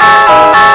Música